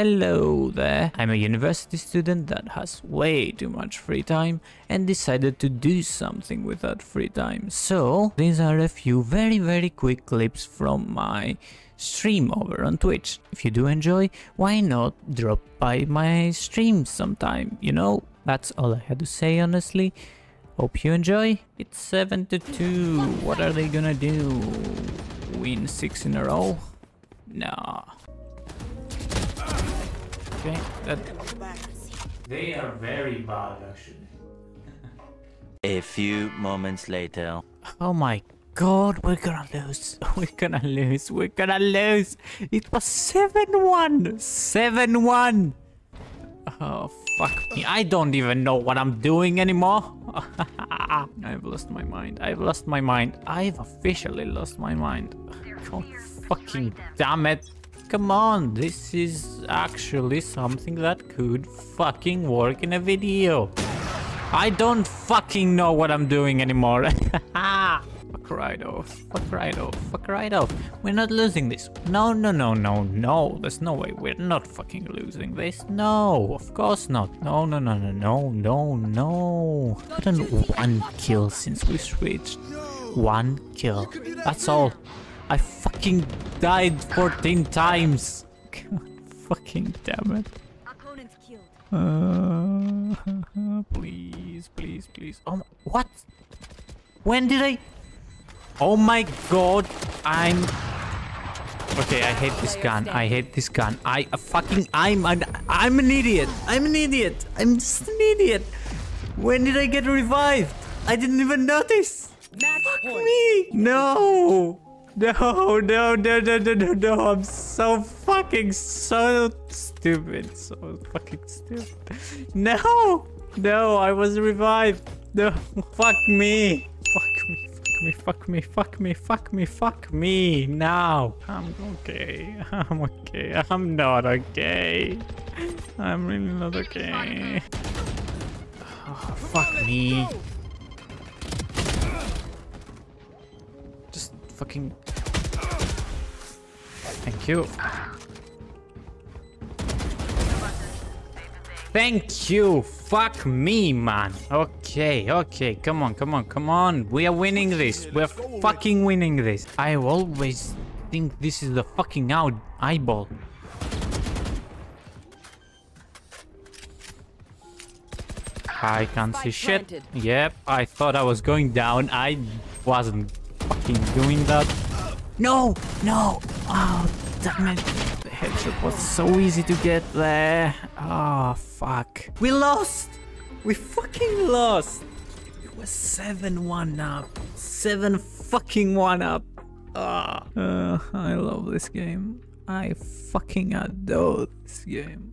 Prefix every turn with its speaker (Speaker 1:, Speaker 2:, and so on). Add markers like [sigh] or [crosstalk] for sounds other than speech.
Speaker 1: Hello there. I'm a university student that has way too much free time and decided to do something with that free time. So, these are a few very very quick clips from my stream over on Twitch. If you do enjoy, why not drop by my stream sometime, you know? That's all I had to say honestly. Hope you enjoy. It's 7 to 2. What are they gonna do? Win 6 in a row? Nah. Okay, that... They are very bad actually.
Speaker 2: A few moments later.
Speaker 1: Oh my god, we're gonna lose. [laughs] We're gonna lose. We're gonna lose. It was 7-1. 7-1. Oh, fuck me. I don't even know what I'm doing anymore. [laughs] I've lost my mind. I've lost my mind. I've officially lost my mind. God fucking damn it. Come on, this is actually something that could fucking work in a video. I don't fucking know what I'm doing anymore. [laughs] fuck right off. Fuck right off. Fuck right off. We're not losing this. No, no, no, no, no. There's no way. We're not fucking losing this. No, of course not. No, no, no, no, no, no, no. Gotten one kill since we switched. One kill. That's all. I fucking died 14 times. God fucking damn it.
Speaker 3: Opponents killed.
Speaker 1: Uh, [laughs] please, please, please. Oh, what? When did I? Oh my god, I'm... Okay, I hate this gun. I hate this gun. I uh, fucking... I'm an, I'm an idiot. I'm an idiot. I'm just an idiot. When did I get revived? I didn't even notice. Fuck me. No. No, no, no, no, no, no, no. I'm so fucking so stupid. So fucking stupid. No. No, I was revived. No. Fuck me. Fuck me. Fuck me. Fuck me. Fuck me. Fuck me. Fuck me. Now. I'm okay. I'm okay. I'm not okay. I'm really not okay. Oh, fuck me. Just fucking... Thank you. Thank you! Fuck me, man! Okay, okay, come on, come on, come on! We are winning this! We're fucking winning this! I always think this is the fucking out eyeball. I can't see shit. Yep, I thought I was going down. I wasn't fucking doing that. No, no. Oh, damn it. The headshot was so easy to get there. Oh, fuck. We lost. We fucking lost. It was 7-1 up. 7 fucking 1 up. Ah. Uh, I love this game. I fucking adore this game.